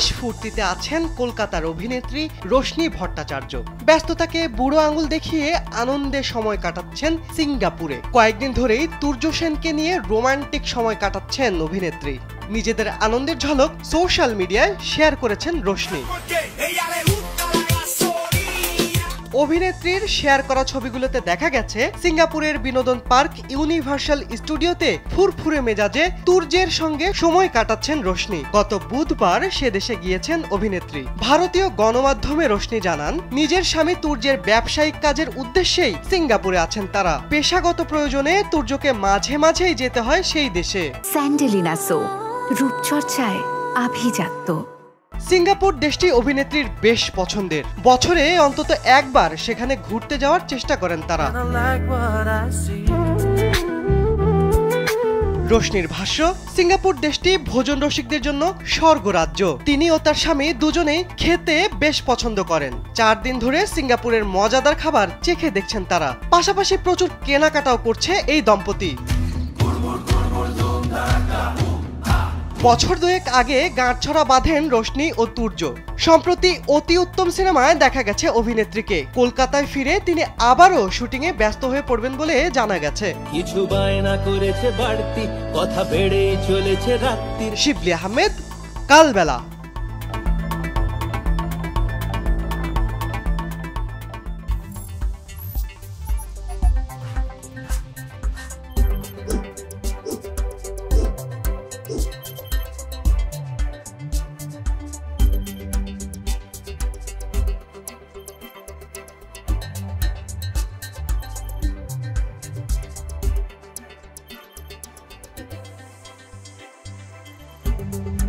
বেশ ফুর্তিতে আছেন কলকাতার অভিনেত্রী রশ্মি ভট্টাচার্য। ব্যস্ততাকে বুড়ো আঙুল দেখিয়ে আনন্দে সময় কাটাচ্ছেন সিঙ্গাপুরে। কয়েকদিন ধরেই তুর্য সেনকে নিয়ে রোমান্টিক সময় কাটাচ্ছেন অভিনেত্রী। নিজেদের আনন্দের ঝলক সোশ্যাল মিডিয়ায় শেয়ার করেছেন রোশনি। অভিনেত্রীর শেয়ার করা ছবিগুলোতে দেখা গেছে, সিঙ্গাপুরের বিনোদন পার্ক ইউনিভার্সাল স্টুডিওতে ফুরফুরে মেজাজে তুর্যের সঙ্গে সময় কাটাচ্ছেন রোশনি। গত বুধবার সে দেশে গিয়েছেন অভিনেত্রী। ভারতীয় গণমাধ্যমে রোশনি জানান, নিজের স্বামী তুর্যের ব্যবসায়িক কাজের উদ্দেশ্যেই সিঙ্গাপুরে আছেন তারা। পেশাগত প্রয়োজনে তুর্যকে মাঝে মাঝেই যেতে হয় সেই দেশে। স্যান্ডেলিনা সো, রূপচর্চায় আভিজাত্য। সিঙ্গাপুর দেশটি অভিনেত্রীর বেশ পছন্দের। বছরে অন্তত একবার সেখানে ঘুরতে যাওয়ার চেষ্টা করেন তারা। রোশনির ভাষ্য সিঙ্গাপুর দেশটি ভোজন রসিকদের জন্য স্বর্গরাজ্য। তিনি ও তার স্বামী দুজনেই খেতে বেশ পছন্দ করেন। চার দিন ধরে সিঙ্গাপুরের মজাদার খাবার চেখে দেখছেন তারা। পাশাপাশি প্রচুর কেনাকাটাও করছে এই দম্পতি। বছর দুয়েক আগে গাঁটছড়া বাঁধেন রোশনি ও তুর্য। সম্প্রতি অতি উত্তম সিনেমায় দেখা গেছে অভিনেত্রীকে। কলকাতায় ফিরে তিনি আবারও শুটিংয়ে ব্যস্ত হয়ে পড়বেন বলে জানা গেছে। কিছু বায়না করেছে বাড়তি কথা বেড়েই চলেছে রাত্রি শিবলি আহমেদ কালবেলা। Bye.